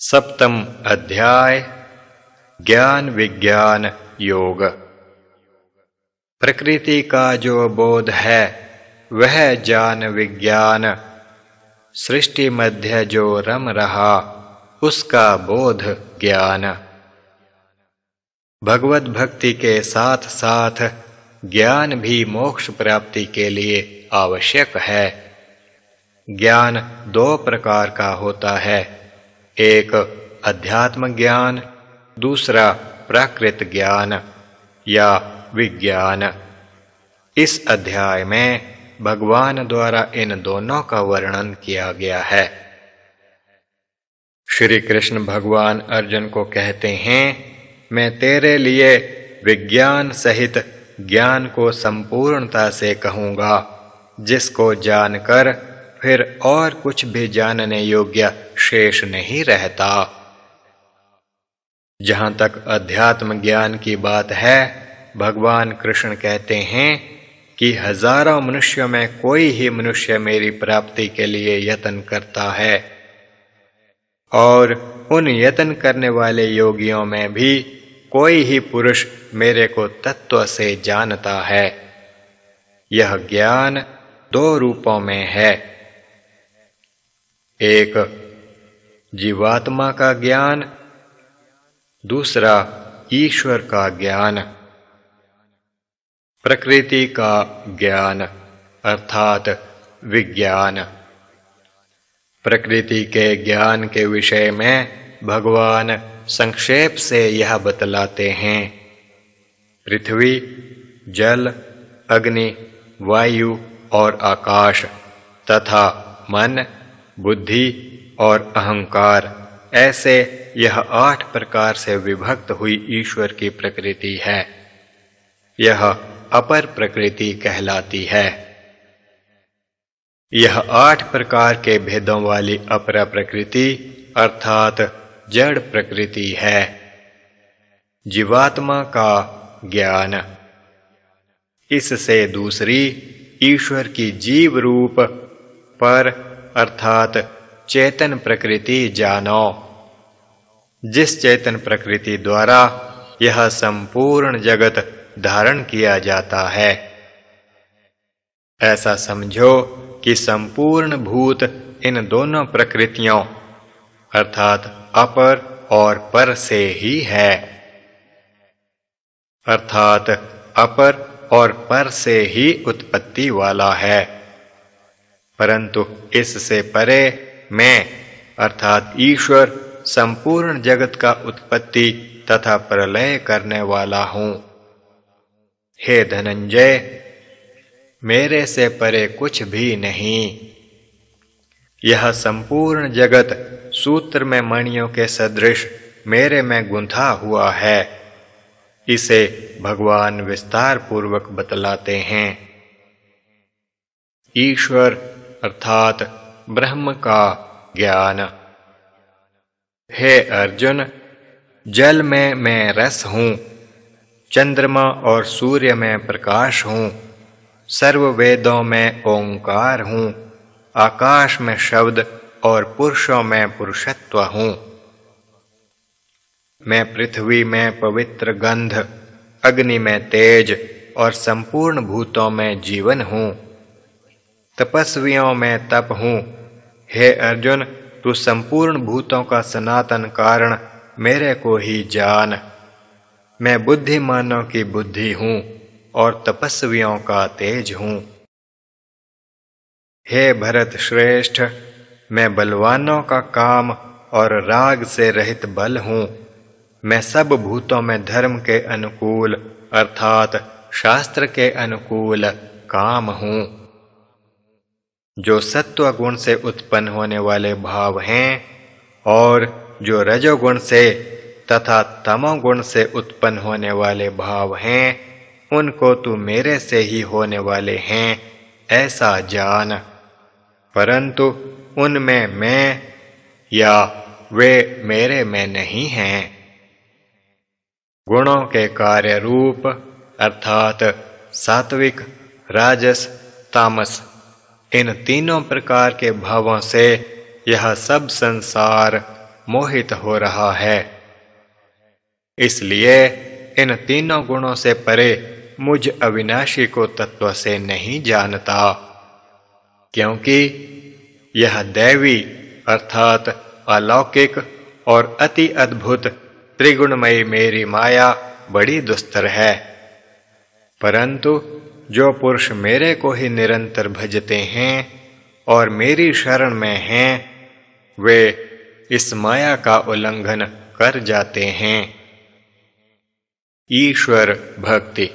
सप्तम अध्याय, ज्ञान विज्ञान योग। प्रकृति का जो बोध है, वह ज्ञान विज्ञान। सृष्टि मध्य जो रम रहा, उसका बोध ज्ञान। भगवत भक्ति के साथ साथ, ज्ञान भी मोक्ष प्राप्ति के लिए आवश्यक है। ज्ञान दो प्रकार का होता है एक अध्यात्म ज्ञान दूसरा प्राकृत ज्ञान या विज्ञान। इस अध्याय में भगवान द्वारा इन दोनों का वर्णन किया गया है। श्री कृष्ण भगवान अर्जुन को कहते हैं, मैं तेरे लिए विज्ञान सहित ज्ञान को संपूर्णता से कहूँगा, जिसको जानकर फिर और कुछ भी जानने योग्य शेष नहीं रहता। जहाँ तक अध्यात्म ज्ञान की बात है, भगवान कृष्ण कहते हैं कि हज़ारों मनुष्यों में कोई ही मनुष्य मेरी प्राप्ति के लिए यत्न करता है। और उन यत्न करने वाले योगियों में भी कोई ही पुरुष मेरे को तत्व से जानता है। यह ज्ञान दो रूपों में है। एक जीवात्मा का ज्ञान, दूसरा ईश्वर का ज्ञान, प्रकृति का ज्ञान, अर्थात विज्ञान। प्रकृति के ज्ञान के विषय में भगवान संक्षेप से यह बतलाते हैं। पृथ्वी, जल, अग्नि, वायु और आकाश तथा मन बुद्धि और अहंकार, ऐसे यह आठ प्रकार से विभक्त हुई ईश्वर की प्रकृति है। यह अपर प्रकृति कहलाती है। यह आठ प्रकार के भेदों वाली अपर प्रकृति अर्थात जड़ प्रकृति है। जीवात्मा का ज्ञान। इससे दूसरी ईश्वर की जीव रूप पर अर्थात चेतन प्रकृति जानो। जिस चेतन प्रकृति द्वारा यह संपूर्ण जगत धारण किया जाता है, ऐसा समझो कि संपूर्ण भूत इन दोनों प्रकृतियों, अर्थात अपर और पर से ही है। अर्थात अपर और पर से ही उत्पत्ति वाला है। परंतु इससे परे मैं, अर्थात ईश्वर, संपूर्ण जगत का उत्पत्ति तथा प्रलय करने वाला हूँ। हे धनंजय, मेरे से परे कुछ भी नहीं। यह संपूर्ण जगत सूत्र में मणियों के सदृश मेरे में गुंथा हुआ है। इसे भगवान विस्तार पूर्वक बतलाते हैं। ईश्वर अर्थात ब्रह्म का ज्ञान। हे अर्जुन, जल में मैं रस हूँ, चंद्रमा और सूर्य में प्रकाश हूँ, सर्व वेदों में ओंकार हूँ, आकाश में शब्द और पुरुषों में पुरुषत्व हूँ। मैं पृथ्वी में पवित्र गंध, अग्नि में तेज और संपूर्ण भूतों में जीवन हूँ। तपस्वियों में तप हूँ। हे अर्जुन, तू संपूर्ण भूतों का सनातन कारण मेरे को ही जान। मैं बुद्धिमानों की बुद्धि हूँ और तपस्वियों का तेज हूँ। हे भरत श्रेष्ठ, मैं बलवानों का काम और राग से रहित बल हूँ। मैं सब भूतों में धर्म के अनुकूल, अर्थात शास्त्र के अनुकूल काम हूँ। जो सत्व गुण से उत्पन्न होने वाले भाव हैं और जो रजोगुण से तथा तमोगुण से उत्पन्न होने वाले भाव हैं, उनको तू मेरे से ही होने वाले हैं, ऐसा जान। परंतु उनमें मैं या वे मेरे में नहीं हैं। गुणों के कार्य रूप अर्थात सात्विक, राजस, तामस इन तीनों प्रकार के भावों से यह सब संसार मोहित हो रहा है। इसलिए इन तीनों गुणों से परे मुझ अविनाशी को तत्व से नहीं जानता, क्योंकि यह दैवी अर्थात अलौकिक और अति अद्भुत त्रिगुणमयी मेरी माया बड़ी दुस्तर है। परंतु जो पुरुष मेरे को ही निरंतर भजते हैं और मेरी शरण में हैं, वे इस माया का उल्लंघन कर जाते हैं। ईश्वर भक्ति।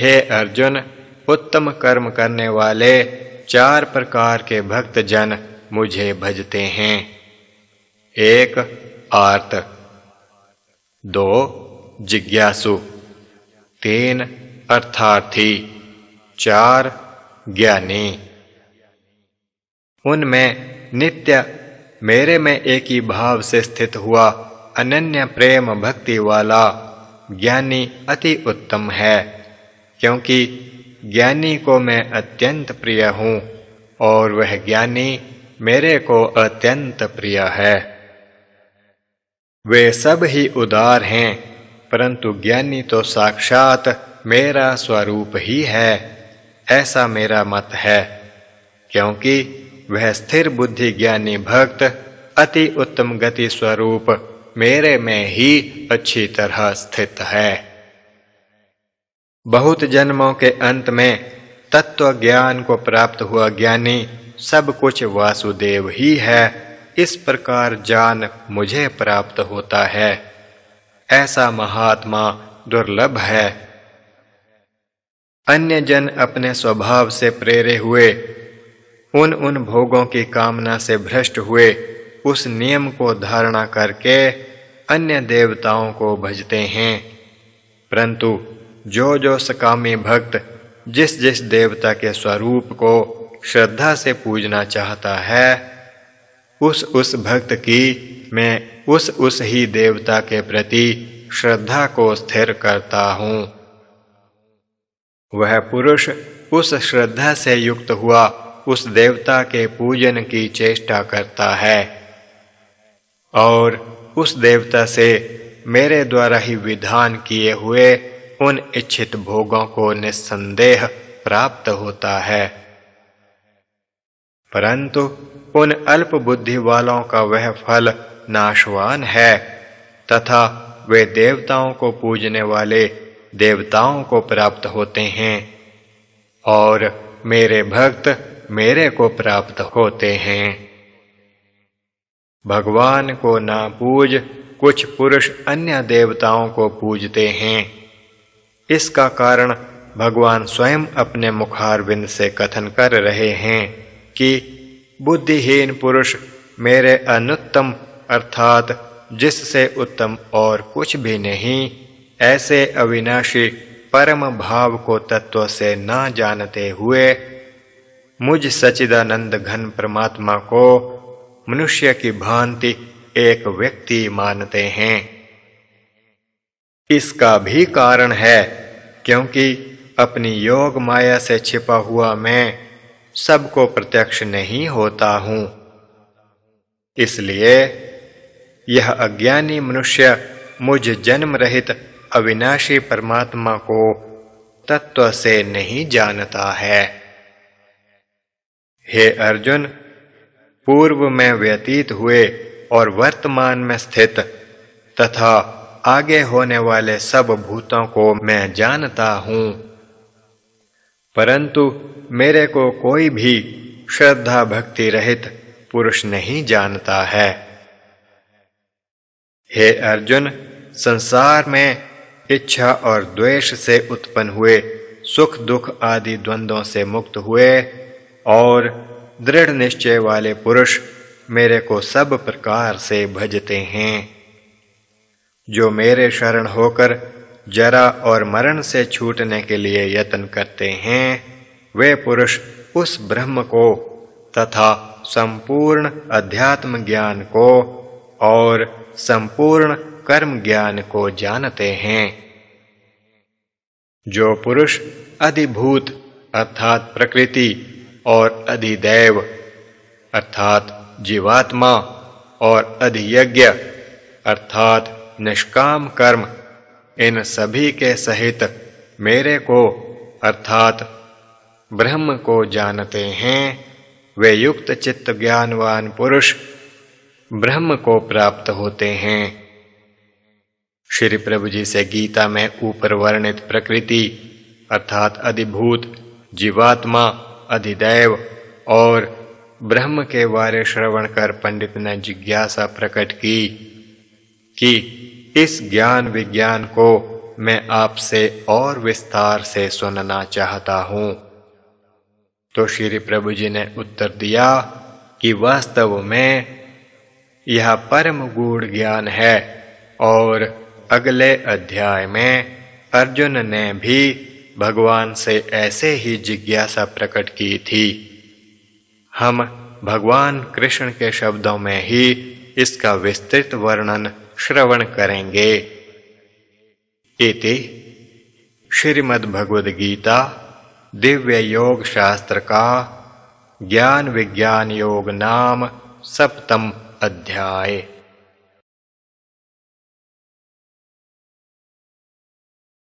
हे अर्जुन, उत्तम कर्म करने वाले चार प्रकार के भक्त जन मुझे भजते हैं। एक, आर्त। दो, जिज्ञासु। तीन अर्थार्थी चार ज्ञानी। उनमें नित्य मेरे में एक ही भाव से स्थित हुआ अनन्य प्रेम भक्ति वाला ज्ञानी अति उत्तम है, क्योंकि ज्ञानी को मैं अत्यंत प्रिय हूँ और वह ज्ञानी मेरे को अत्यंत प्रिय है। वे सब ही उदार हैं, परंतु ज्ञानी तो साक्षात मेरा स्वरूप ही है, ऐसा मेरा मत है, क्योंकि वह स्थिर बुद्धि ज्ञानी भक्त अति उत्तम गति स्वरूप मेरे में ही अच्छी तरह स्थित है। बहुत जन्मों के अंत में तत्व ज्ञान को प्राप्त हुआ ज्ञानी सब कुछ वासुदेव ही है, इस प्रकार जान मुझे प्राप्त होता है। ऐसा महात्मा दुर्लभ है। अन्य जन अपने स्वभाव से प्रेरे हुए, उन उन भोगों की कामना से भ्रष्ट हुए, उस नियम को धारणा करके अन्य देवताओं को भजते हैं। परंतु जो जो सकामी भक्त जिस जिस देवता के स्वरूप को श्रद्धा से पूजना चाहता है, उस उस भक्त की मैं उस उस ही देवता के प्रति श्रद्धा को स्थिर करता हूँ। वह पुरुष उस श्रद्धा से युक्त हुआ, उस देवता के पूजन की चेष्टा करता है। और उस देवता से मेरे द्वारा ही विधान किए हुए उन इच्छित भोगों को निस्संदेह प्राप्त होता है। परंतु उन अल्प बुद्धि वालों का वह फल नाशवान है, तथा वे देवताओं को पूजने वाले देवताओं को प्राप्त होते हैं और मेरे भक्त मेरे को प्राप्त होते हैं। भगवान को ना पूज कुछ पुरुष अन्य देवताओं को पूजते हैं। इसका कारण भगवान स्वयं अपने मुखारविंद से कथन कर रहे हैं कि बुद्धिहीन पुरुष मेरे अनुत्तम अर्थात जिससे उत्तम और कुछ भी नहीं ऐसे अविनाशी परम भाव को तत्व से न जानते हुए, मुझ सचिदानंद घन परमात्मा को मनुष्य की भांति एक व्यक्ति मानते हैं। इसका भी कारण है, क्योंकि अपनी योग माया से छिपा हुआ मैं सबको प्रत्यक्ष नहीं होता हूँ। इसलिए यह अज्ञानी मनुष्य मुझ जन्म रहित अविनाशी परमात्मा को तत्व से नहीं जानता है। हे अर्जुन, पूर्व में व्यतीत हुए और वर्तमान में स्थित तथा आगे होने वाले सब भूतों को मैं जानता हूँ। परंतु मेरे को कोई भी श्रद्धा भक्ति रहित पुरुष नहीं जानता है। हे अर्जुन, संसार में इच्छा और द्वेष से उत्पन्न हुए, सुख दुख आदि द्वंद्वों से मुक्त हुए, और दृढ़ निश्चय वाले पुरुष मेरे को सब प्रकार से भजते हैं। जो मेरे शरण होकर जरा और मरण से छूटने के लिए यत्न करते हैं, वे पुरुष उस ब्रह्म को तथा संपूर्ण अध्यात्म ज्ञान को और संपूर्ण कर्म ज्ञान को जानते हैं। जो पुरुष, अधिभूत, अर्थात प्रकृति, और अधिदैव, अर्थात जीवात्मा, और अधियज्ञ, अर्थात निष्काम कर्म, इन सभी के सहित मेरे को, अर्थात ब्रह्म को जानते हैं, वे युक्त चित्त ज्ञानवान पुरुष ब्रह्म को प्राप्त होते हैं। श्री प्रभु जी से गीता में ऊपर वर्णित प्रकृति, अर्थात अधिभूत, जीवात्मा, अधिदैव और ब्रह्म के बारे श्रवण कर पंडित ने जिज्ञासा प्रकट की कि इस ज्ञान विज्ञान को मैं आपसे और विस्तार से सुनना चाहता हूँ। तो श्री प्रभु जी ने उत्तर दिया कि वास्तव में यह परम गूढ़ ज्ञान है और अगले अध्याय में अर्जुन ने भी भगवान से ऐसे ही जिज्ञासा प्रकट की थी। हम भगवान कृष्ण के शब्दों में ही इसका विस्तृत वर्णन श्रवण करेंगे। इति श्रीमद् भगवद गीता दिव्य योग शास्त्र का ज्ञान विज्ञान योग नाम सप्तम अध्याय।